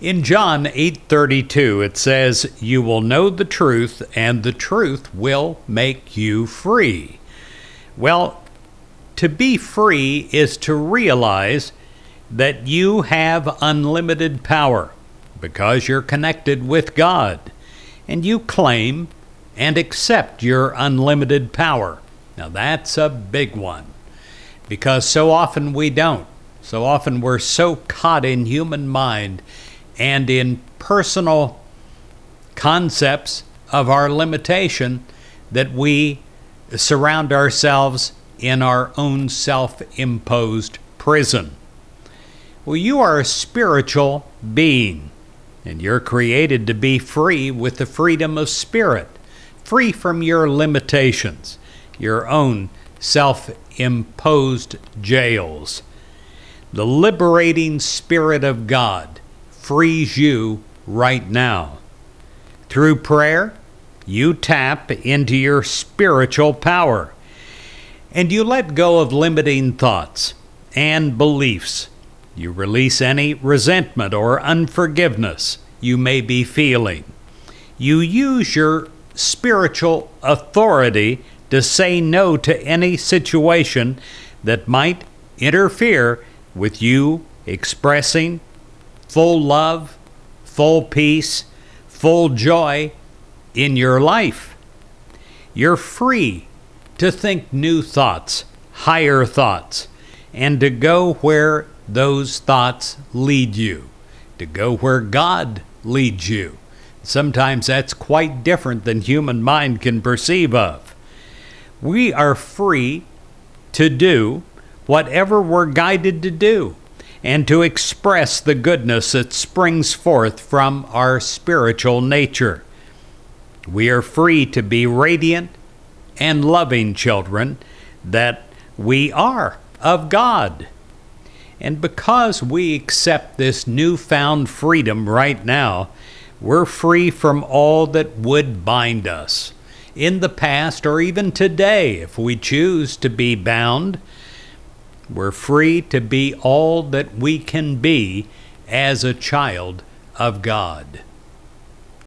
In John 8:32 it says, "You will know the truth and the truth will make you free." Well, to be free is to realize that you have unlimited power because you're connected with God and you claim and accept your unlimited power. Now that's a big one because so often we don't. So often we're so caught in human mind and in personal concepts of our limitation that we surround ourselves in our own self imposed prison. Well, you are a spiritual being, and you're created to be free with the freedom of spirit, free from your limitations, your own self imposed jails. The liberating Spirit of God frees you right now. Through prayer, you tap into your spiritual power and you let go of limiting thoughts and beliefs. You release any resentment or unforgiveness you may be feeling. You use your spiritual authority to say no to any situation that might interfere with you expressing full love, full peace, full joy in your life. You're free to think new thoughts, higher thoughts, and to go where those thoughts lead you, to go where God leads you. Sometimes that's quite different than human mind can perceive of. We are free to do whatever we're guided to do and to express the goodness that springs forth from our spiritual nature. We are free to be radiant and loving children that we are of God. And because we accept this newfound freedom right now, we're free from all that would bind us in the past or even today if we choose to be bound. We're free to be all that we can be as a child of God.